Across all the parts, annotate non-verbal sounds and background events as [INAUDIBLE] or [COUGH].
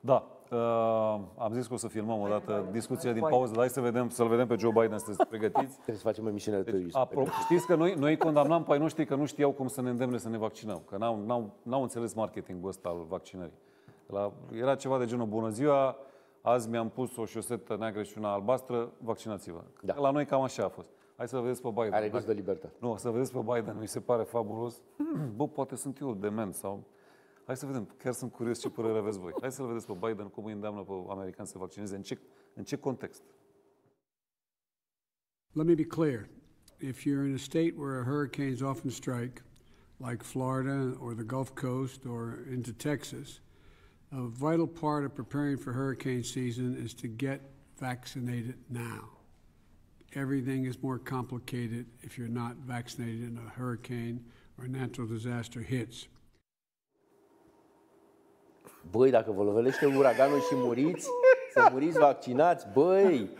Da. Uh, am zis că o să filmăm o dată discuția din pauză, dar hai să vedem, să-l vedem pe Joe Biden, sunteți pregătiți? [LAUGHS] Trebuie să facem emisiunea de deci, apro- știți că noi, noi condamnam pe ai noștri că nu știau cum să ne îndemne să ne vaccinăm, că n-au, n-au, n-au înțeles marketingul ăsta al vaccinării. La, era ceva de genul, bună ziua, azi mi-am pus o șosetă neagră și una albastră, vaccinați-vă. Da. La noi cam așa a fost. Hai să vedeți pe Biden. Are gust de libertate. Nu, să vedeți pe Biden, mi se pare fabulos. [CLEARS THROAT] Bă, poate sunt eu dement sau Hai să vedem, chiar sunt curios ce părere aveți voi. Hai să-l vedeți pe Biden cum îi îndeamnă pe americani să vaccineze, în ce, în ce context. Let me be clear. If you're in a state where hurricanes often strike, like Florida or the Gulf Coast or into Texas, a vital part of preparing for hurricane season is to get vaccinated now. Everything is more complicated if you're not vaccinated and a hurricane or natural disaster hits. Băi, dacă vă lovelește uraganul și muriți, să muriți vaccinați, băi,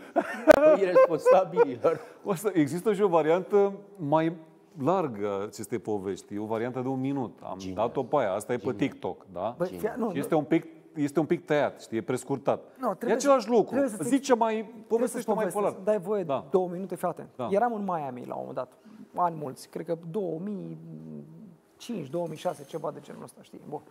băi, responsabililor. O să, există și o variantă mai largă acestei povești. E o variantă de un minut. Am Gine. dat-o pe aia. Asta Gine. e pe TikTok, da? Băi, fia, nu, este un pic este un pic tăiat, știi, e prescurtat. No, e același lucru. Să Zice mai, povestește mai polar. Dai voie da. două minute, fii atent. Da. Eram în Miami la un moment dat, ani mulți, cred că 2005, 2006, ceva de genul ăsta, știi? Bun.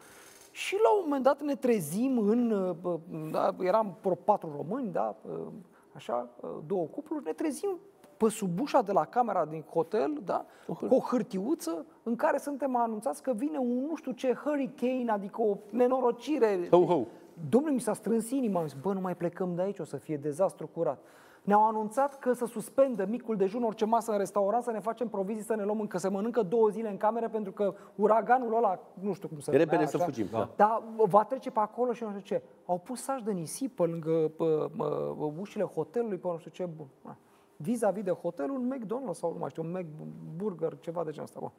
Și la un moment dat ne trezim în, uh, da, eram patru români, da, uh, așa, uh, două cupluri, ne trezim pe sub ușa de la camera din hotel, da, cu o hârtiuță în care suntem anunțați că vine un nu știu ce hurricane, adică o nenorocire. Ho, ho. Domnule, mi s-a strâns inima, am zis, bă, nu mai plecăm de aici, o să fie dezastru curat. Ne-au anunțat că să suspendă micul dejun, orice masă în restaurant, să ne facem provizii, să ne luăm încă, să mănâncă două zile în cameră, pentru că uraganul ăla, nu știu cum să Repede să fugim. Da. Dar va trece pe acolo și nu știu ce. Au pus saci de nisip lângă pe, pe, pe, ușile hotelului, pe nu știu ce. Bun. Vis-a-vis de hotel, un McDonald's sau nu mai știu, un McBurger, ceva de genul ăsta. Bun.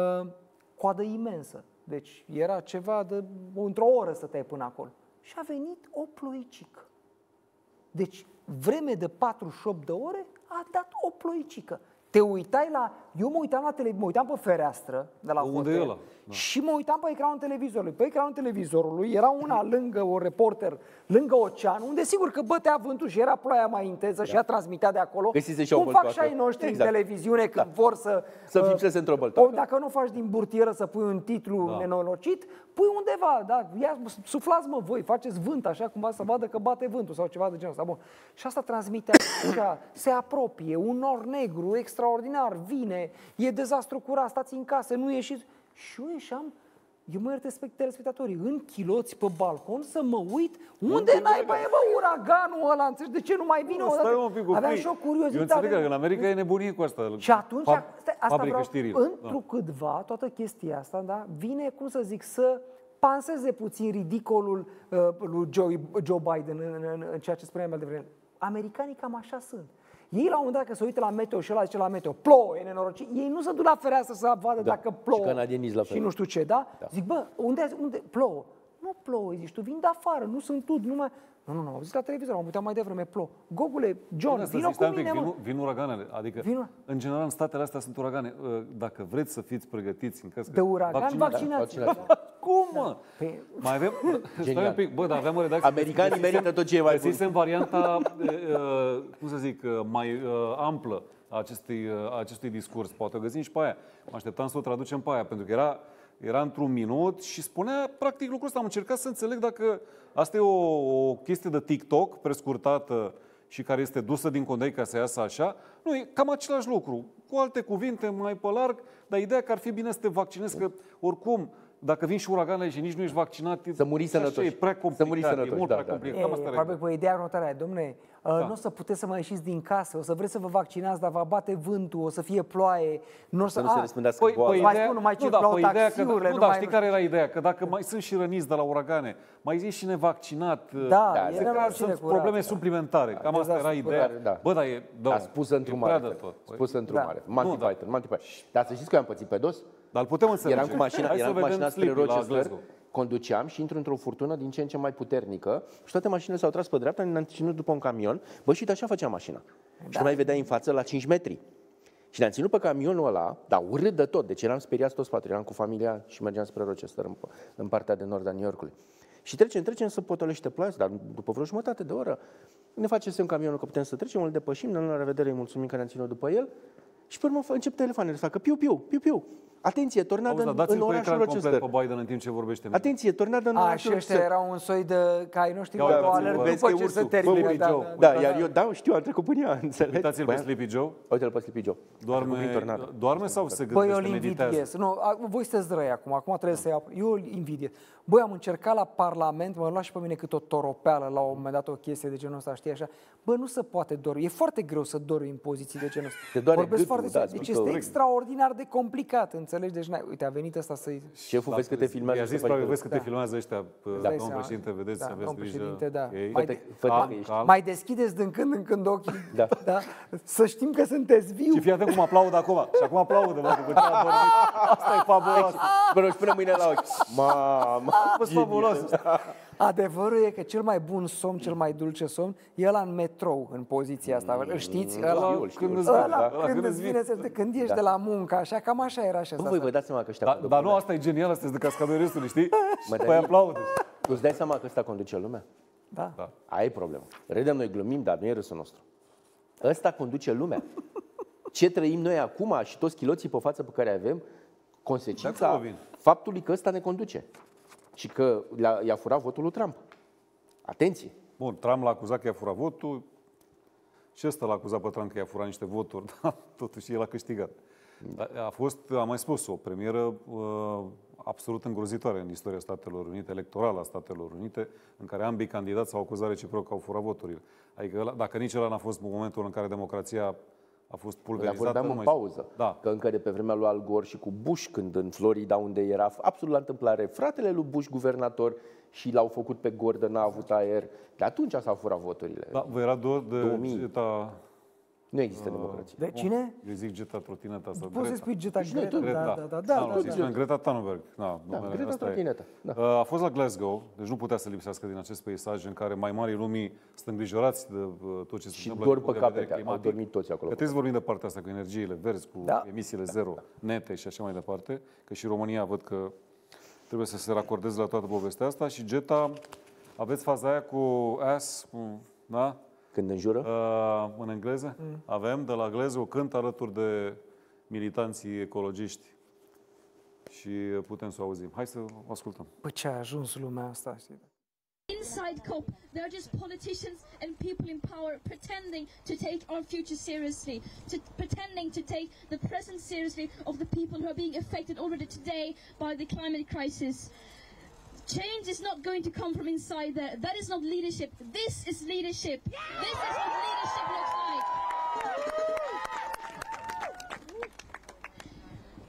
Uh, coadă imensă. Deci era ceva de... Într-o oră stăteai până acolo. Și a venit o ploicică. Deci vreme de 48 de ore, a dat o ploicică. Te uitai la... Eu mă uitam la televiziune, mă uitam pe fereastră de la Unde hotel, e ăla? Da. și mă uitam pe ecranul televizorului. Pe ecranul televizorului era una lângă o reporter, lângă ocean, unde sigur că bătea vântul și era ploaia mai intensă da. și ea transmitea de acolo. Găsise Cum fac și ai noștri exact. în televiziune când da. vor să... Să uh, fipseze într-o băltoacă. Dacă nu faci din burtieră să pui un titlu da. nenorocit, pui undeva, da, ia, suflați mă voi, faceți vânt așa cumva să vadă că bate vântul sau ceva de genul ăsta. Bun. Și asta transmite așa, se apropie, un nor negru extraordinar vine, e dezastru curat, stați în casă, nu ieșiți. Și eu ieșeam eu mă respect telespectatorii, în chiloți pe balcon să mă uit unde naiba e bă uraganul ăla, înțelegi? De ce nu mai vine o dată? un pic, Aveam și o curiozitate. Eu înțeleg că în America e nebunie cu asta. Și atunci, Fab, asta vreau, întrucâtva, da. toată chestia asta, da, vine, cum să zic, să panseze puțin ridicolul uh, lui Joe, Joe Biden în, în, în, în ceea ce spuneam mai devreme. Americanii cam așa sunt. Ei la un moment dat că se uită la meteo și ăla zice la meteo, plouă, e nenorocit. Ei nu se duc la fereastră să vadă da. dacă plouă. Și, la și nu știu ce, da? da? Zic, bă, unde, unde plouă? Nu plouă, zici, tu vin de afară, nu sunt tu, nu mai... Nu, nu, nu, au zis la televizor, am uitat mai devreme, plo. Gogule, John, vină cu mine, vin, vin uraganele, adică, vin... în general, în statele astea sunt uragane. Ă, dacă vreți să fiți pregătiți în caz De uragan, vaccinați. vaccinați. [LAUGHS] Cum, mă? Păi... Mai avem... Stai un pic, bă, dar aveam o redacție... Americanii merită tot ce e mai bun. varianta, uh, cum să zic, mai uh, amplă a acestui, uh, acestui discurs. Poate o găsim și pe aia. Mă așteptam să o traducem pe aia, pentru că era era într-un minut și spunea practic lucrul ăsta. Am încercat să înțeleg dacă asta e o, o chestie de TikTok prescurtată și care este dusă din condei ca să iasă așa. Nu, e cam același lucru. Cu alte cuvinte, mai pe larg, dar ideea că ar fi bine să te vaccinezi, că oricum dacă vin și uraganele și nici nu ești vaccinat, să muri sănătos. E prea complicat, să muri sănătoși, e mult da, prea da, complicat. Da. E, Cam asta probabil, ideea următoare, domnule, uh, da. nu o să puteți să mai ieșiți din casă, o să vreți să vă vaccinați, dar va bate vântul, o să fie ploaie, nu o să... Să nu se răspândească păi, păi, ideea, spun, nu mai nu, da, păi ideea că, nu, nu, da, știi care era ideea? Că dacă mai sunt și răniți de la uragane, mai zici și nevaccinat, da, uh, da, sunt probleme da. suplimentare. Cam asta era ideea. Bă, dar e... A spus într-un mare. Spus într-un mare. Monty Python, Monty Python. Dar să știți că eu am pățit pe dos? Dar îl putem înțelege. Eram cu mașina, eram cu mașina spre Rochester, conduceam și intru într-o furtună din ce în ce mai puternică și toate mașinile s-au tras pe dreapta, ne-am ținut după un camion. Bă, și uite, așa făcea mașina. Da. Și mai vedea în față la 5 metri. Și ne-am ținut pe camionul ăla, dar urât de tot, deci eram speriați toți patru, eram cu familia și mergeam spre Rochester, în, în partea de nord a New Yorkului. Și trecem, trecem să potolește plaț, dar după vreo jumătate de oră ne face semn camionul că putem să trecem, îl depășim, ne luăm la revedere, îi mulțumim că ne-am ținut după el și pe urmă încep telefoanele să facă piu, piu, piu, piu. Atenție, tornadă Auzi, în, dar dați-l în pe orașul ecran complet Rochester. pe Biden în timp ce vorbește. Atenție, tornadă în A, și orașul ăștia Rochester. erau un soi de ca ai noștri Ia de uitați-vă, alerg vezi după că e ce se ursul. termină. Sleepy Da, Joe. da, Da, iar eu, da, știu, am trecut până ea, [LAUGHS] înțelegi? Uitați-l pe Băia- Sleepy Joe. Uite-l pe Sleepy Joe. A trecut prin Doarme, tornadă. doarme sau se Băi, eu gândește, îl meditează? invidiez. Nu, a, voi sunteți răi acum, acum trebuie să iau. Eu îl invidiez. Băi, am încercat la Parlament, mă lua și pe mine cât o toropeală la un moment dat, o chestie de genul ăsta, știi așa. Bă, nu se poate dormi. E foarte greu să dormi în poziții de genul ăsta. Te doare Vorbesc gâtul, foarte da, serios. Deci spică este urechi. extraordinar de complicat, înțelegi? Deci, n-ai, uite, a venit ăsta să-i... Șeful, vezi că te filmează. I-a și zis, să faci probabil, vezi că te Da. filmează ăștia, Dai domnul seama. președinte, vedeți, Da, aveți domnul grijă. președinte, da. Ei, Mai Fă-te, de- fă-te calm, că ești. calm. Mai deschideți din când în când ochii. Da. [LAUGHS] da? Să știm că sunteți viu. Și fii atent cum aplaudă acum. Și acum aplaudă, mă, după ce a vorbit. Asta e fabulos. Bă, nu-și pune mâine la ochi. Mamă, A fost fabulos. Adevărul e că cel mai bun somn, cel mai dulce somn, e ăla în metrou, în poziția asta. Îl știți? Ăla, știu, îl știu, când îl îți știu. vine, ăla, da, când când îți îți vine, vine. să- când ești de la muncă, așa, cam așa era și Bă, asta. voi vă dați seama că ăștia Da, conduc dar nu, lumea? asta e genial, asta de cascadoristului, știi? Mă, Și dar păi e- aplaudă. Tu îți dai seama că ăsta conduce lumea? Da. Da. Aia e problema. Râdem noi, glumim, dar nu e râsul nostru. Ăsta conduce lumea. Ce trăim noi acum și toți chiloții pe față pe care avem, De consecința acolo vin. faptului că ăsta ne conduce. Și că le-a- i-a furat votul lui Trump. Atenție! Bun, Trump l-a acuzat că i-a furat votul. Și ăsta l-a acuzat pe Trump că i-a furat niște voturi, [LAUGHS] dar totuși el a câștigat. Dar A fost, am mai spus, o premieră uh, absolut îngrozitoare în istoria Statelor Unite, electorală a Statelor Unite, în care ambii candidați s-au acuzat reciproc că au furat voturile. Adică, ăla- dacă nici ăla n-a fost momentul în care democrația a fost Dar pulverizată... vorbeam nu în mai- pauză. Da. Că încă de pe vremea lui Al Gore și cu Bush, când în Florida, unde era absolut la întâmplare, fratele lui Bush guvernator și l-au făcut pe Gore de n-a avut aer. De atunci s-au furat voturile. Da, vă era dor de 2000. Geta... Nu există democrație. De cine? Eu zic Geta trotineta asta. Poți să spui Geta Și noi Greta. tot. Da, da, da, da, nu, da, să da. spunem Greta Thunberg. Da, Da, numele Greta ăsta e. trotinetă. Da. Uh, A fost la Glasgow, deci nu putea să lipsească din acest peisaj în care mai mari lumii sunt îngrijorați de uh, tot ce se Și întâmplă dor din punct pe de vedere capete, au climatic. dormit toți acolo. Că trebuie să vorbim de partea asta cu energiile verzi, cu Da. emisiile zero, nete și așa mai departe, că și România văd că trebuie să se racordeze la toată povestea asta și Geta, aveți faza aia cu ass, cu- da? Când înjură? Uh, în engleză? Avem de la Glasgow cânt alături de militanții ecologiști și putem să o auzim. Hai să o ascultăm. Bă, ce a ajuns lumea asta, știi? inside COP, they're just politicians and people in power pretending to take our future seriously, to pretending to take the present seriously of the people who are being affected already today by the climate crisis. Change is not going to come from inside there. That is not leadership. This is leadership. This is what leadership looks like.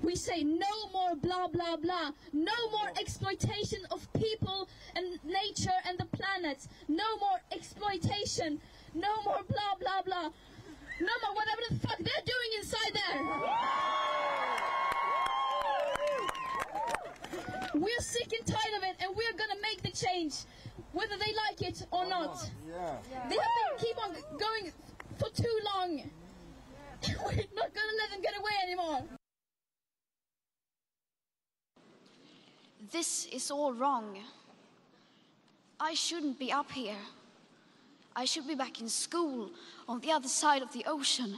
We say no more blah blah blah, no more exploitation of people and nature and the planet, no more exploitation, no more blah blah blah, no more whatever the fuck they're doing inside there. We're sick and tired of it, and we're gonna make the change, whether they like it or not. They have been keep on going for too long. [LAUGHS] We're not gonna let them get away anymore. This is all wrong. I shouldn't be up here. I should be back in school on the other side of the ocean.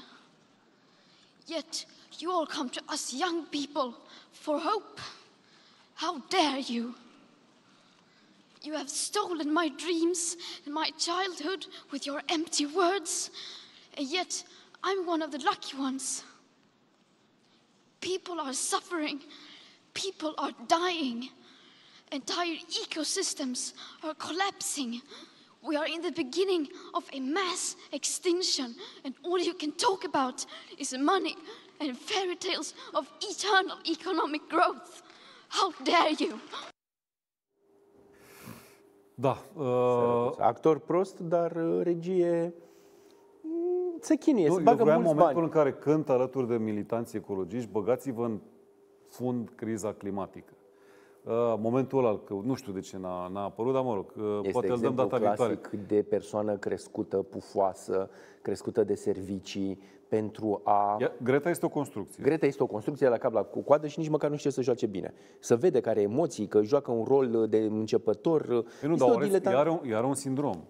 Yet you all come to us young people for hope. How dare you? You have stolen my dreams and my childhood with your empty words, and yet I'm one of the lucky ones. People are suffering, people are dying, entire ecosystems are collapsing. We are in the beginning of a mass extinction, and all you can talk about is money and fairy tales of eternal economic growth. How dare you! Da, uh, Actor prost, dar uh, regie mm, se chinuie, nu, se eu bagă vreau în mulți momentul bani. în care cânt alături de militanții ecologiști, băgați-vă în fund criza climatică. Uh, momentul ăla, că nu știu de ce n-a, n-a apărut, dar mă rog, uh, Este poate îl dăm exemplu data viitoare. clasic de persoană crescută, pufoasă, crescută de servicii pentru a... Ia- Greta este o construcție. Greta este o construcție de la cap la cu coadă și nici măcar nu știe să joace bine. Să vede care are emoții, că joacă un rol de începător. Păi nu, este dar o o ales, diletant- ea are, un, ea are un sindrom.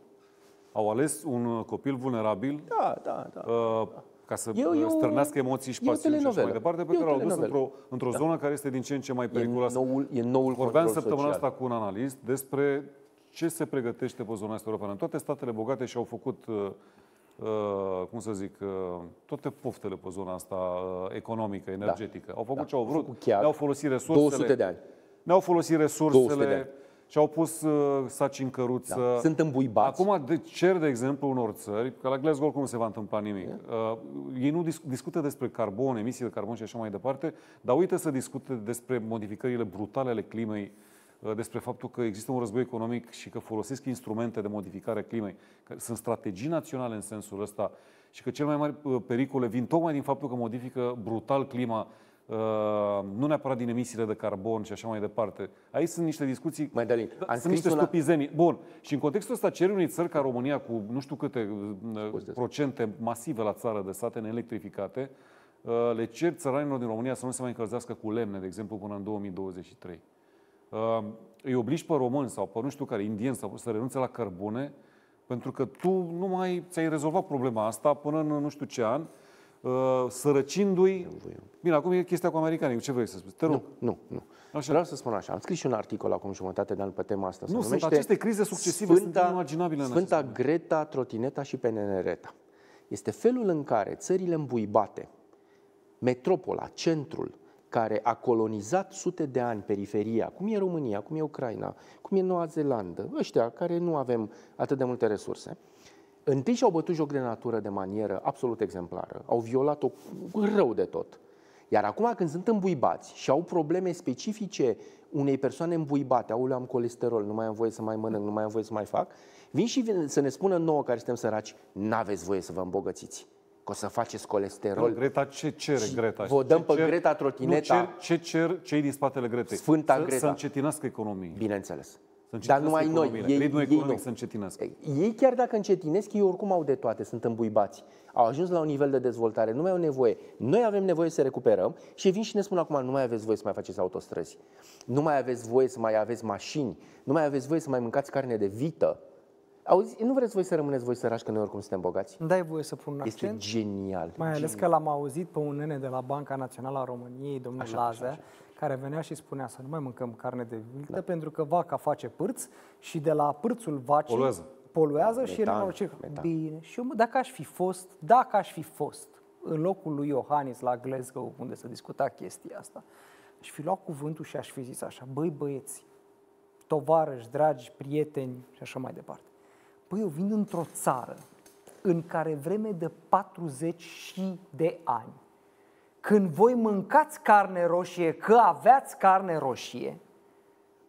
Au ales un uh, copil vulnerabil Da, da, da. uh, ca să E o- e o- stârnească emoții și e o pasiuni și așa mai telenovelă. departe, pe E o care l-au dus telenovelă. într-o, într-o zonă care este din ce în ce mai E periculoasă. noul, e noul Vorbeam control săptămâna social. asta cu un analist despre ce se pregătește pe zona asta europeană. Toate statele bogate și-au făcut, uh, uh, cum să zic, uh, toate poftele pe zona asta uh, economică, energetică. Au făcut Da. ce au Au vrut, făcut chiar ne-au folosit resursele. 200 de ani. Ne-au folosit 200 de resursele ani. Și au pus uh, saci în căruță. Da. Sunt îmbuibați. Acum de, cer, de exemplu, unor țări, că la Glasgow oricum nu se va întâmpla nimic. Uh, ei nu dis- discută despre carbon, emisii de carbon și așa mai departe, dar uită să discute despre modificările brutale ale climei, uh, despre faptul că există un război economic și că folosesc instrumente de modificare a climei, că sunt strategii naționale în sensul ăsta și că cel mai mari uh, pericole vin tocmai din faptul că modifică brutal clima, uh, nu neapărat din emisiile de carbon și așa mai departe. Aici sunt niște discuții Mai Dalin, da, am sunt scris niște una- stupizenii. Bun. Și în contextul ăsta ceri unei țări ca România cu nu știu câte uh, Scuze. procente masive la țară de sate neelectrificate, uh, le cer țăranilor din România să nu se mai încălzească cu lemne, de exemplu, până în 2023. Uh, Îi obligi pe români sau pe nu știu care, indieni, sau să renunțe la cărbune, pentru că tu nu mai ți-ai rezolvat problema asta până în nu știu ce an, uh, sărăcindu-i... Bine, acum e chestia cu americanii. Ce vrei să spui? Te rog. Nu, nu, nu. Așa. Vreau să spun așa. Am scris și un articol acum jumătate de an pe tema asta. se Nu, sunt numește aceste crize succesive, sunt inimaginabile în Sfânta acest Greta, Trotineta și Penenereta. Este felul în care țările îmbuibate, metropola, centrul, care a colonizat sute de ani periferia, cum e România, cum e Ucraina, cum e Noua Zeelandă, ăștia care nu avem atât de multe resurse, întâi și-au bătut joc de natură de manieră absolut exemplară, au violat-o rău de tot. Iar acum când sunt îmbuibați și au probleme specifice unei persoane îmbuibate, aulă, am colesterol, nu mai am voie să mai mănânc, nu mai am voie să mai fac, vin și vin să ne spună nouă care suntem săraci, n-aveți voie să vă îmbogățiți, că o să faceți colesterol. Greta, ce cere Și Greta? vă dăm Ce pe cer- Greta trotineta. Nu, cer, ce cer cei din spatele Gretei? Sfânta să, Greta. Să încetinească economia. Bineînțeles. Să Dar încetinească numai noi. economiile. Ei, Ritmul ei economic nu. să încetinească. Ei chiar dacă încetinesc, ei oricum au de toate, sunt îmbuibați. Au ajuns la un nivel de dezvoltare, nu mai au nevoie. Noi avem nevoie să recuperăm și vin și ne spun acum, nu mai aveți voie să mai faceți autostrăzi, nu mai aveți voie să mai aveți mașini, nu mai aveți voie să mai mâncați carne de vită. Auzi, nu vreți voi să rămâneți voi sărași, că noi oricum suntem bogați? Îmi dai voie să pun un Este accent? genial. Mai ales că l-am auzit pe un nene de la Banca Națională a României, domnul așa, Lază, așa, așa. Care venea și spunea să nu mai mâncăm carne de vită, da. pentru că vaca face pârț și de la pârțul vacii Poluează. poluează și Metan, el nenorocit. metan. Bine, și eu, mă, dacă aș fi fost, dacă aș fi fost în locul lui Iohannis la Glasgow, unde se discuta chestia asta, aș fi luat cuvântul și aș fi zis așa, băi băieți, tovarăși, dragi, prieteni și așa mai departe. Păi eu vin într-o țară în care vreme de 40 și de ani, când voi mâncați carne roșie, că aveați carne roșie,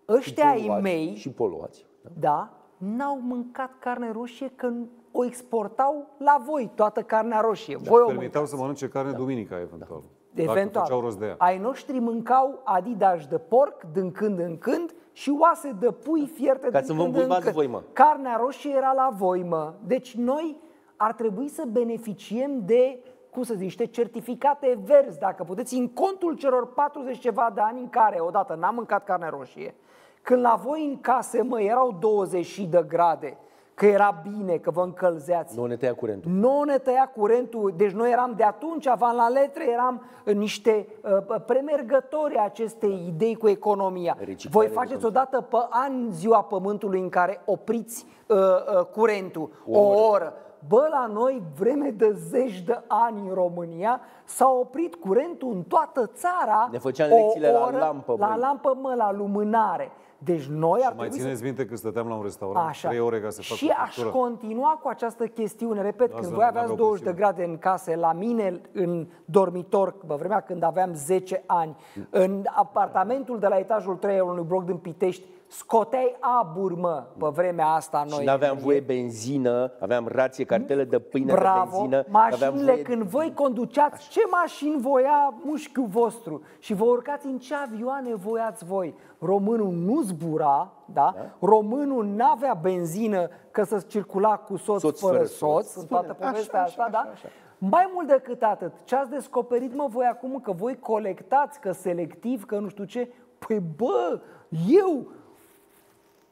ăștia ai Poluați mei, Și poluați. Da? da, n-au mâncat carne roșie când o exportau la voi, toată carnea roșie. voi o Permiteau să mănânce carne duminica, eventual. Dacă Eventual. făceau rost de ea. Ai noștri mâncau adidas de porc din când în când și oase de pui fierte Ca din să vă când în îmbuibați când. voi, mă. Carnea roșie era la voi, mă. Deci noi ar trebui să beneficiem de, cum să zic, niște certificate verzi, dacă puteți, în contul celor 40 ceva de ani în care, odată, n-am mâncat carne roșie, când la voi în case, mă, erau 20 de grade, că era bine, că vă încălzeați. Nu ne tăia curentul. Nu ne tăia curentul, deci noi eram de atunci, aveam la letre, eram uh, niște uh, premergători a acestei idei cu economia. Reciclare Voi de faceți consum. odată pe an ziua pământului în care opriți uh, uh, curentul, o oră. o oră. Bă, la noi, vreme de zeci de ani în România, s-a oprit curentul în toată țara. Ne făceam o lecțiile la oră, lampă, La băi. lampă, mă, la lumânare. Deci noi ar Mai trebui să țineți minte că stăteam la un restaurant Așa. 3 ore ca să fac și o aș factură? continua cu această chestiune. Repet, Da, când să voi nu aveați aveau 20 de presiune. grade în case, la mine în dormitor, pe vremea când aveam 10 ani, în apartamentul de la etajul 3 al unui bloc din Pitești, scoteai abur, mă, pe vremea asta noi. Și n-aveam voie benzină, aveam rație, cartele de pâine Bravo, de benzină. n-aveam mașinile, voie... când voi conduceați, ce mașini voia mușchiul vostru și vă urcați în ce avioane voiați voi. Românul nu zbura, da? da? Românul n-avea benzină că să circula cu soț, Soț fără, fără soț, soț. în toată Spune, povestea așa, asta, așa, da? așa, așa. Mai mult decât atât, ce ați descoperit, mă, voi acum, că voi colectați, că selectiv, că nu știu ce, păi bă, eu,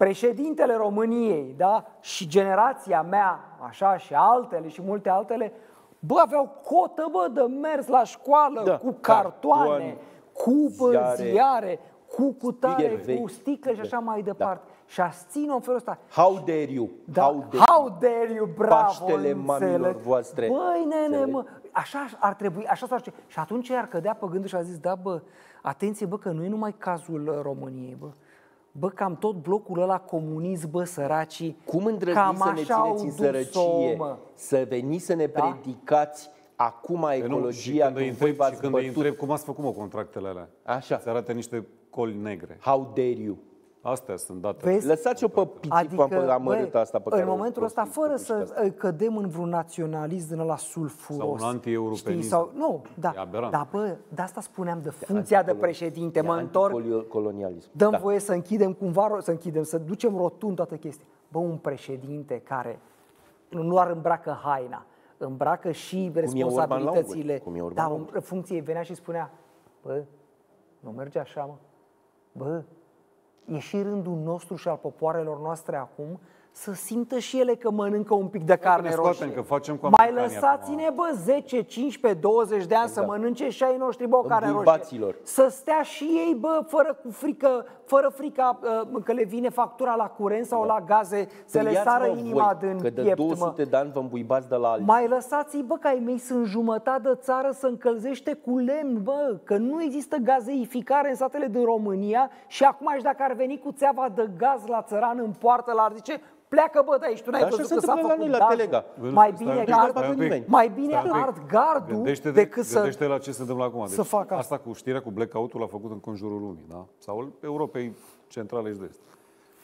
președintele României, da, și generația mea, așa, și altele, și multe altele, bă, aveau cotă, bă, de mers la școală, Da, cu cartoane, cartoane, cu bă, ziare, ziare, cu cutare, stickeri vechi. cu sticle și așa mai departe. Și a ține în felul ăsta. How dare you? Da. How dare How dare you, bravo, Paștele mamilor înțeleg. voastre. Băi, nene, Înțeleg? mă, așa ar trebui, așa s-ar face. Și atunci ar cădea pe gândul și a zis, da, bă, atenție, bă, că nu e numai cazul uh, României, bă. Bă, cam tot blocul ăla comunist, bă, săracii, Cum îndrăzniți cam să ne așa au țineți în dus-o, sărăcie? mă. Să veniți să ne Da? predicați acum Păi nu, și ecologia, când îi când voi întreb, și v-ați când îi bătut. întreb cum ați făcut mă contractele alea, Așa. se arată niște coli negre. How dare you? Astea sunt date. Vezi? Lăsați-o pe pitipa pe amărâtă asta pe care în o momentul ăsta, prostiți, fără pe să pușca asta. uh, cădem în vreun naționalism din ăla sulfuros. Sau un anti-europenism. știi, Sau, nu, da, E aberant. da, bă, de asta spuneam, de funcția de președinte, mă E întorc, anticolonialism. dăm Da. voie să închidem cumva, să închidem, să ducem rotund toată chestia. Bă, un președinte care nu doar îmbracă haina, îmbracă și Orban la responsabilitățile. Unguri, cum e Orban da, la în Unguri. funcție venea și spunea, bă, nu merge așa, mă. Bă, e și rândul nostru și al popoarelor noastre acum să simtă și ele că mănâncă un pic de carne ne scoatem, roșie. că facem cu Mai americanii lăsați-ne, bă, 10, 15, 20 de ani să Exact. mănânce și ai noștri, bă, o carne roșie. Îmbuibaților. Să stea și ei, bă, fără cu frică, fără frica uh, că le vine factura la curent sau la gaze, să le Tăiați, sară Da. mă, inima voi, din Că de piept, 200 mă. de ani vă îmbuibați de la alții. Mai lăsați-i, bă, că ai mei sunt jumătate de țară să încălzește cu lemn, bă, că nu există gazeificare în satele din România și acum și dacă ar veni cu țeava de gaz la țăran în poartă, l-ar zice, pleacă bă de aici, tu n-ai Așa văzut se că s-a întâmplă la făcut noi la gazul. Telega. Mai Stai bine un pic, că stai un pic. nimeni. mai bine Stai un pic. ard gardul Gândește-te, decât să... gândește la ce se întâmplă acum. Deci, să facă asta cu știrea cu blackout-ul l-a făcut în conjurul lumii, da? Sau Europei centrale și de est.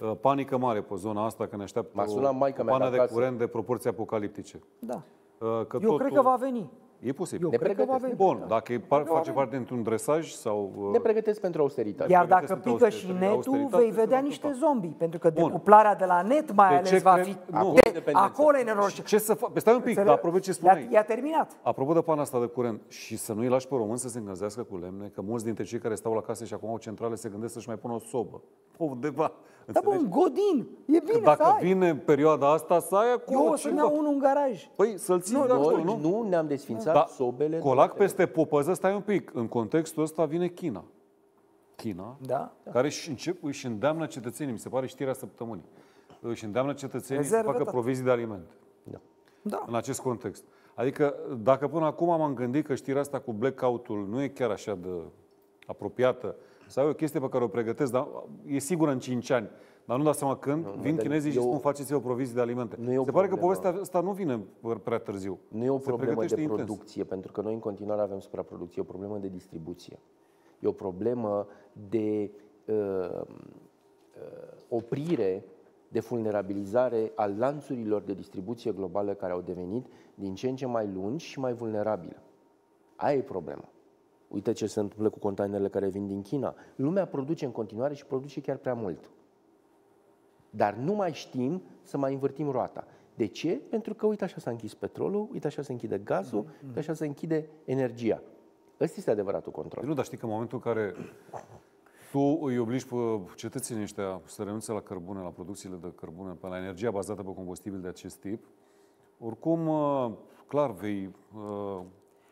Uh, Panică mare pe zona asta, că ne așteaptă M-a o, sunat maica o mea de pană de acasă. curent de proporții apocaliptice. Da. Uh, Că Eu totul... cred că va veni. E posibil. Eu Ne cred că va pregătesc. veni. Bun, dacă e par, face parte dintr-un dresaj sau... uh, Ne pregătesc pentru austeritate. Iar pregătesc dacă pentru pică și austeritate, netul, austeritate, vei se vedea va niște ocupa. zombi. Pentru că Bun. decuplarea de la net mai De ales ce va cred- fi... Nu. De, Dependență. acolo e nenorocit. Ce să fac? Stai un pic, dar apropo ce spuneai. I-a terminat. Apropo de pana asta de curent și să nu-i lași pe român să se încălzească cu lemne, că mulți dintre cei care stau la casă și acum au centrale se gândesc să-și mai pună o sobă. Pe undeva. Da, bă, un godin. E bine Dacă să ai. vine perioada asta, să ai acolo Eu o să-mi ceva. iau unul în garaj. Păi să-l ții de Noi acolo, nu? nu ne-am desfințat Da, sobele. colac peste popăză, stai un pic. În contextul ăsta vine China. China, Da. care își, încep, își îndeamnă cetățenii, mi se pare știrea săptămânii, își îndeamnă cetățenii Rezervă să facă tot. provizii de alimente. Da. Da. în acest context. Adică, dacă până acum m-am gândit că știrea asta cu blackout-ul nu e chiar așa de apropiată, sau e o chestie pe care o pregătesc, dar e sigură în 5 ani, dar nu dau seama când, nu, vin dar chinezii și eu- spun faceți-o provizii de alimente. Nu e o Se pare că problemă. povestea asta nu vine prea târziu. Nu e o Se problemă de pregătește intens. producție, pentru că noi în continuare avem supraproducție, e o problemă de distribuție. E o problemă de uh, uh, oprire, de vulnerabilizare a lanțurilor de distribuție globală care au devenit din ce în ce mai lungi și mai vulnerabile. Aia e problema. Uite ce se întâmplă cu containerele care vin din China. Lumea produce în continuare și produce chiar prea mult. Dar nu mai știm să mai învârtim roata. De ce? Pentru că uite așa s-a închis petrolul, uite așa se închide gazul, uite așa se închide energia. Ăsta este adevăratul control. Nu, dar știi că în momentul în care tu îi obligi pe cetățenii ăștia să renunțe la cărbune, la producțiile de cărbune, pe la energia bazată pe combustibil de acest tip, oricum, uh, clar, vei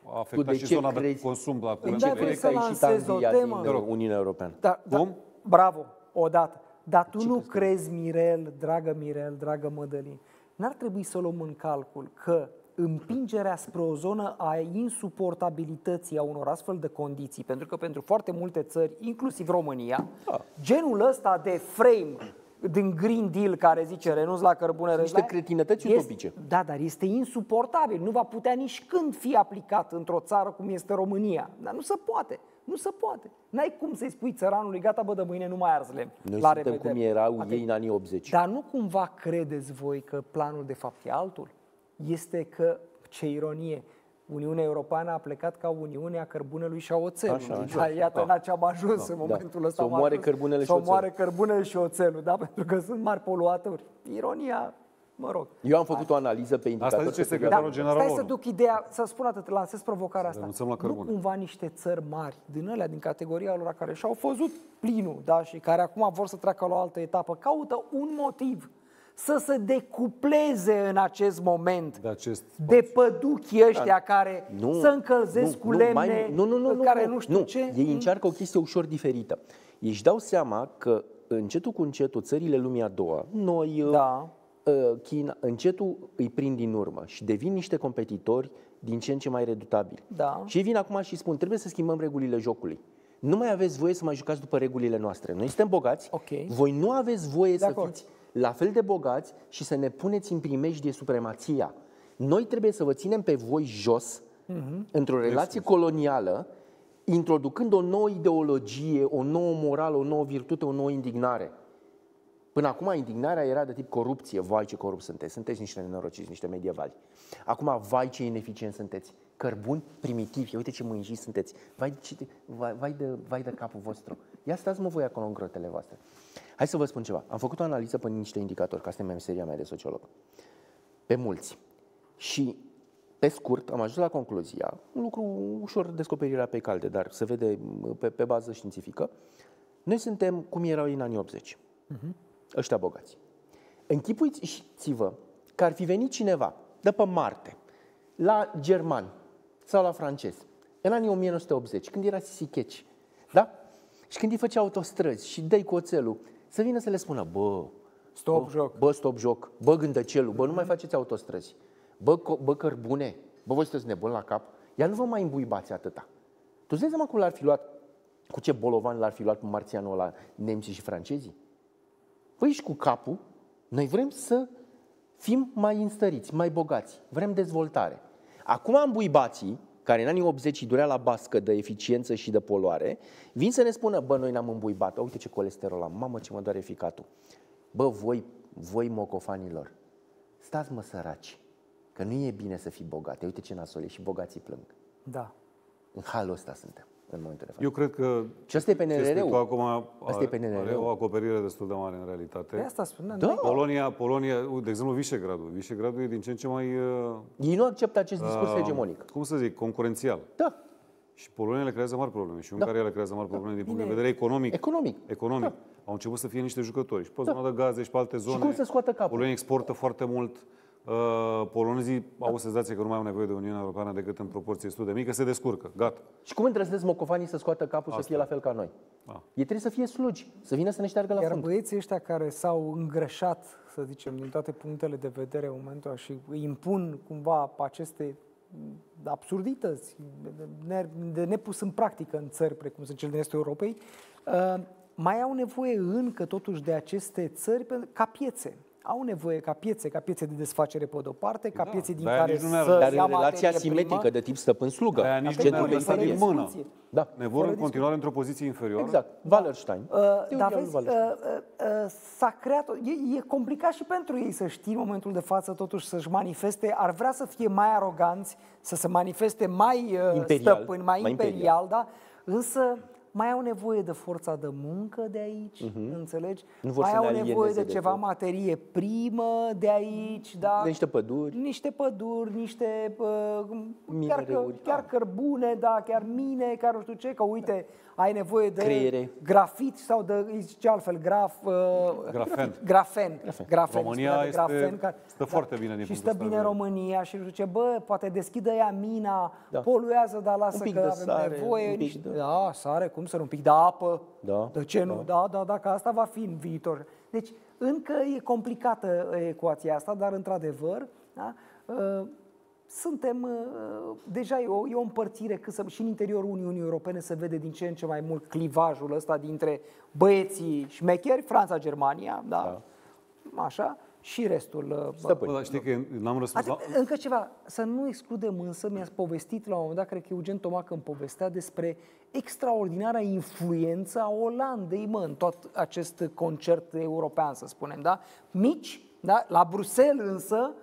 uh, afecta de și ce zona de crezi? consum la Da, curent. vrei Crezi să că a ieșit lansez o Anglia temă? din uh, Uniunea Europeană? Da, da, Cum? bravo, odată. Dar tu nu crezi, Mirel, dragă Mirel, dragă Mădălin, n-ar trebui să luăm în calcul că împingerea spre o zonă a insuportabilității a unor astfel de condiții, pentru că pentru foarte multe țări, inclusiv România, genul ăsta de frame din Green Deal care zice renunț la cărbune, renunț niște la- cretinătăți este, utopice. Da, dar este insuportabil. Nu va putea nici când fi aplicat într-o țară cum este România. Dar nu se poate. Nu se poate. N-ai cum să-i spui țăranului, gata, bă, de mâine nu mai arzi lemn. Noi La suntem revedere. cum erau Atât. ei în anii 80. Dar nu cumva credeți voi că planul de fapt e altul? Este că, ce ironie, Uniunea Europeană a plecat ca Uniunea cărbunelui și a oțelului. Așa, așa. Da, iată la ce am ajuns în Da. momentul ăsta. Să am omoare ajuns. cărbunele și Să omoare oțelul. cărbunele și oțelul, da? [LAUGHS] Pentru că sunt mari poluatori. Ironia, mă rog. Eu am făcut o analiză pe indicator. zice pe secretarul perioada- general stai să ONU. duc ideea, să spun atât, lansez provocarea asta. renunțăm la nu cărbune. cumva niște țări mari, din alea, din categoria lor, care și-au văzut plinul, da, și care acum vor să treacă la o altă etapă, caută un motiv să se decupleze în acest moment De acest de păduchii ăștia care să încălzesc cu lemne, mai- nu, nu, nu, nu, care nu, nu știu nu. ce. Ei încearcă o chestie ușor diferită. Ei își dau seama că încetul cu încetul țările lumii a doua, noi, Da. uh, China, încetul îi prind din urmă și devin niște competitori din ce în ce mai redutabili. Da. Și ei vin acum și spun, trebuie să schimbăm regulile jocului. Nu mai aveți voie să mai jucați după regulile noastre. Noi suntem bogați, Ok. voi nu aveți voie să acord. fiți la fel de bogați și să ne puneți în primejdie supremația. Noi trebuie să vă ținem pe voi jos, Mhm. într-o relație colonială, introducând o nouă ideologie, o nouă morală, o nouă virtute, o nouă indignare. Până acum indignarea era de tip corupție. Vai ce corupt sunteți, sunteți niște nenorociți, niște medievali. Acum, vai ce ineficient sunteți. Cărbuni primitivi, uite ce mânji sunteți. Vai, ce, vai, vai, de, vai de capul vostru. Ia stați mă voi acolo în grotele voastre. Hai să vă spun ceva. Am făcut o analiză pe niște indicatori, că asta e meseria mea de sociolog. Pe mulți. Și pe scurt, am ajuns la concluzia, un lucru ușor descoperirea pe calde, dar se vede pe, pe bază științifică, noi suntem cum erau ei în anii 80. Ăștia bogați. Închipuiți-vă că ar fi venit cineva de pe Marte, la german sau la francez, în anii 1980, când era sisicheci, da? Și când îi făcea autostrăzi și dai cu oțelul, să vină să le spună, bă, Stop bă, joc. Bă, stop joc, bă, gândăcelul, bă, nu mai faceți autostrăzi, bă, co- bă cărbune, bă, voi sunteți nebuni la cap, ia nu vă mai îmbuibați atâta. Tu îți dai seama cum l-ar fi luat, cu ce bolovan l-ar fi luat pe marțianul ăla nemții și francezii? Păi și cu capul, noi vrem să fim mai înstăriți, mai bogați, vrem dezvoltare. Acum îmbuibații, care în anii 80 îi durea la bască de eficiență și de poluare, vin să ne spună, bă, noi n-am îmbuibat, uite ce colesterol am, mamă ce mă doare ficatul. Bă, voi, voi mocofanilor, stați mă săraci, că nu e bine să fii bogate, uite ce nasol e și bogații plâng. Da. În halul ăsta suntem în momentul de față. Eu cred că Și asta e ce spui PNRR-ul. tu acum Asta e are, PNRR-ul. are o acoperire destul de mare în realitate. Pe asta spuneam. Da. n-ai- Polonia, Polonia, de exemplu, Vișegradul. Vișegradul e din ce în ce mai, uh, Ei nu acceptă acest discurs uh, hegemonic. cum să zic, concurențial. Da, Și Polonia le creează mari probleme. Și Ungaria le creează mari probleme din punct de Bine. vedere economic. economic. Economic. Au început să fie niște jucători. Și pe zona de gaze și pe alte zone. cum să scoată capul? Polonia exportă foarte mult. Uh, polonezii au o senzație că nu mai au nevoie de Uniunea Europeană decât în proporție destul de mică. Se descurcă. Gata. Și cum îndrăznesc mocovanii să scoată capul să fie la fel ca noi? Da. Ei trebuie să fie slugi, să vină să ne șteargă la Iar fund. băieții ăștia care s-au îngrășat, să zicem, din toate punctele de vedere în momentul ăla și îi impun cumva aceste absurdități de, ne- de nepus în practică în țări precum sunt cele din Estul Europei, uh, mai au nevoie încă totuși de aceste țări pe- ca piețe. Au nevoie ca piețe, ca piețe de desfacere pe de-o parte, ca piețe din de-aia care nici nu ne-ar- să Dar ia în relația materie asimetrică primă. de tip stăpân-slugă. De-aia nici nu centru ne-ar de lăsa stabilire. din mână. discuție. Da, Ne vor în continuare într-o poziție inferioară. exact. Wallerstein. Uh, Teoria dar lui vezi, uh, Wallerstein. uh, uh, s-a creat, e, e complicat și pentru ei să știi în momentul de față totuși să-și manifeste, ar vrea să fie mai aroganți, să se manifeste mai uh, Imperial, stăpâni, mai, mai imperial, imperial. da? însă mai au nevoie de forța de muncă de aici, înțelegi? Mhm. Nu vor mai să ne au nevoie alieneze de de ceva tot. materie primă de aici, da? De niște păduri. Niște păduri, niște uh, chiar, că, Minereuri. chiar cărbune, da, chiar mine, chiar nu știu ce, că uite, ai nevoie de Creiere. grafit sau de, îi zice altfel, graf... Uh, Grafen. Grafen. grafen. România spunea de este- grafen, care- stă foarte bine din Și punctul stă ăsta bine de vedere. România și zice, bă, poate deschidă ea mina, Da. poluează, dar lasă Un pic că de avem sare, nevoie. un pic niște- de- Da, sare, cum să nu, un pic de apă. Da, De ce nu? Da, da, da, că asta va fi în viitor. Deci, încă e complicată uh, ecuația asta, dar într-adevăr, da, uh, suntem, uh, deja e o, e o împărțire, că să, și în interiorul Uniunii Europene se vede din ce în ce mai mult clivajul ăsta dintre băieții șmecheri, Franța, Germania, da, așa, și restul. uh, bă- Stăpâni. Bă, dar știi că n-am răspuns la... Atât, încă ceva, să nu excludem însă, mi-ați povestit la un moment dat, cred că Eugen Tomac îmi povestea despre extraordinara influență a Olandei, mă, în tot acest concert european, să spunem, da? Mici, da? La Bruxelles însă,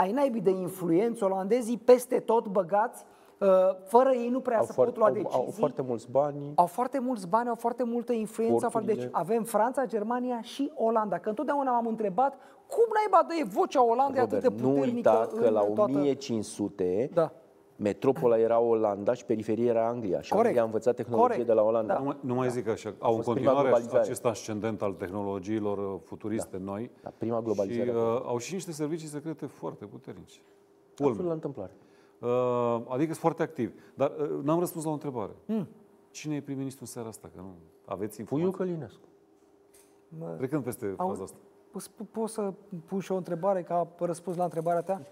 ai naibii de influență, olandezii peste tot băgați, uh, fără ei nu prea Au, să foarte, pot lua au, decizii. au foarte mulți bani. Au foarte mulți bani, au foarte multă influență. Au foarte... Deci Porturile. avem Franța, Germania și Olanda. Că întotdeauna m-am întrebat cum naiba de vocea Olandei atât de Robert, nu puternică uita că în la toată... 1500 Da. Metropola era Olanda și periferia era Anglia. Și Corect. Anglia a învățat tehnologie Corect. de la Olanda. Nu mai, nu mai zic așa, au în fost prima continuare globalizare. acest ascendent al tehnologiilor uh, futuriste noi. Da, prima globalizare. Și uh, au și niște servicii secrete foarte puternice. Absolut Culme. la întâmplare. Uh, adică sunt foarte activi. Dar uh, n-am răspuns la o întrebare. Cine e prim-ministru în seara asta? Că nu aveți Puiu informații? Călinescu. Trecând peste Au- faza asta. Po- Poți să pun și o întrebare ca răspuns la întrebarea ta?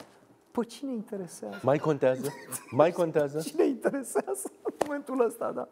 Pe cine interesează? Mai contează? Mai contează? Cine interesează în momentul ăsta, da?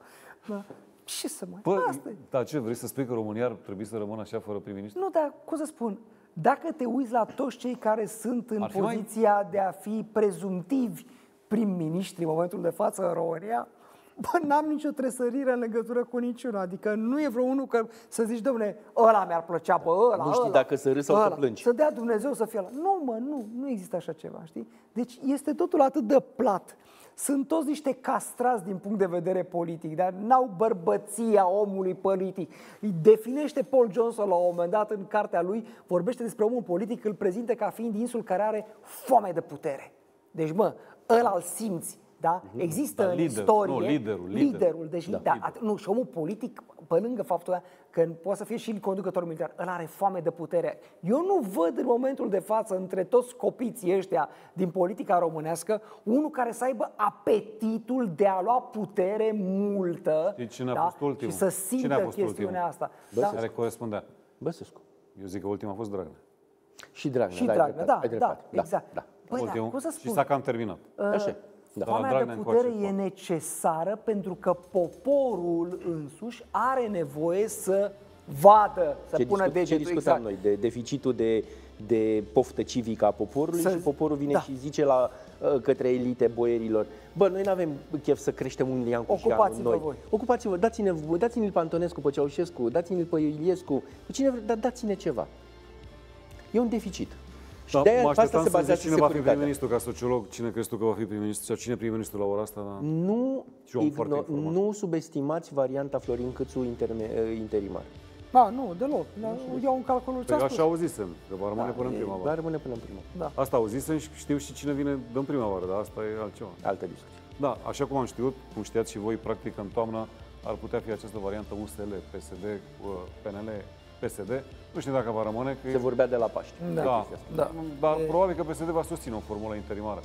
da. Ce să mai... Bă, Asta e. da, ce, vrei să spui că România ar trebui să rămână așa fără prim-ministru? Nu, dar cum să spun, dacă te uiți la toți cei care sunt în Ar fi mai- poziția de a fi prezumtivi prim-ministri în momentul de față în România, bă, n-am nicio tresărire în legătură cu niciunul. Adică nu e vreo unul că să zici, domne, ăla mi-ar plăcea, bă, ăla, Nu știi ăla, dacă să râzi sau să ăla. plângi. Să dea Dumnezeu să fie ăla. Nu, mă, nu, nu există așa ceva, știi? Deci este totul atât de plat. Sunt toți niște castrați din punct de vedere politic, dar n-au bărbăția omului politic. Îi definește Paul Johnson la un moment dat în cartea lui, vorbește despre omul politic, îl prezintă ca fiind insul care are foame de putere. Deci, mă, ăla îl simți, da? Există Da, în lider, istorie... nu, liderul, liderul. liderul deci, da, da, at- nu, și omul politic, pe lângă faptul că poate să fie și conducător militar, ăla are foame de putere. Eu nu văd în momentul de față, între toți copiții ăștia din politica românească, unul care să aibă apetitul de a lua putere multă Știi cine a da? fost ultimul? și să Cine a simtă fost chestiunea ultimul? asta. Bă, Da? Care corespundea. Băsescu. Eu zic că ultima a fost Dragnea. Și Dragnea. Și da, ai Dragnea, dreptate, da, ai da, dreptate. exact. Da. Băi, da, ultimul. cum să și spun? s-a cam terminat. Așa e. Da. Da. Foamea Dragnea de încoace, putere e foame. necesară pentru că poporul însuși are nevoie să vadă, să Ce, pună discut, ce degetul discutam exact. noi? De deficitul de, de poftă civică a poporului Să- și poporul vine da. și zice la, uh, către elite boierilor Bă, noi nu avem chef să creștem un lian cu Ocupați-vă noi. voi. Ocupați-vă, dați-ne, dați-ne pe Antonescu, pe Ceaușescu, dați-ne pe Iliescu, pe cine vre- dar dați-ne ceva. E un deficit. Și Da, de-aia mă pe asta așteptam se să zici bazează cine va fi securitatea. prim-ministru ca sociolog, cine crezi tu că va fi prim-ministru sau cine prim-ministru la ora asta, da? Nu, Și om foarte igno- informat. nu subestimați varianta Florin Câțu interme, uh, interimar. Da, nu, deloc. Da, iau un calculul ce Păi a așa spus. auzisem, că va rămâne până în Dar primăvară. rămâne până în primăvară. Asta auzisem și știu și cine vine în primăvară, dar asta e altceva. Altă discuție. Da, așa cum am știut, cum știați și voi, practic în toamnă ar putea fi această variantă USL, PSD, uh, PNL, PSD. Nu știu dacă va rămâne, că Se vorbea de la Paște. Da. da, Da. dar probabil că PSD va susține o formulă interimară.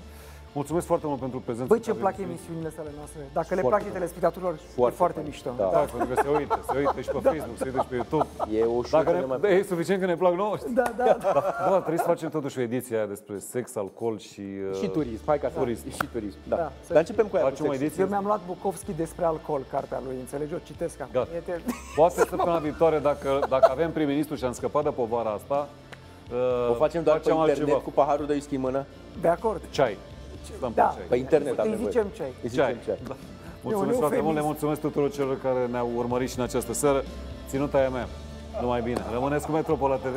Mulțumesc foarte mult pentru prezența. Băi, ce care plac ați venit. emisiunile sale noastre. Dacă le Foarte plac fain. telespectatorilor, e Foarte foarte fain. mișto. Da. Da, pentru că se uită, se uită și pe Facebook, se uită și pe YouTube. E o Dacă șucă ne, nemai... da, e suficient că ne plac nouă. Da, da, da. Da, da, trebuie să facem totuși o ediție aia despre sex, alcool și... Uh, Și turism, hai ca Turism. turism. Și turism, da. Da, să Dar începem cu aia. Facem cu o sexul. ediție. Eu mi-am luat Bukowski despre alcool, cartea lui, înțelegi? O citesc acum. Gata. E te- Poate [LAUGHS] săptămâna viitoare, dacă, dacă avem prim-ministru și am scăpat de povara asta, uh, O facem doar pe internet altceva. cu paharul de whisky în mână? De acord. Ceai. Stăm pe Da. ceai. Pe internet am Îi nevoie. zicem ce Îi Ceai. zicem ce. Da. E Mulțumesc un foarte mult, le eufemism. mulțumesc tuturor celor care ne-au urmărit și în această seară. Ținuta e mea. Numai bine. Rămâneți cu Metropola TV.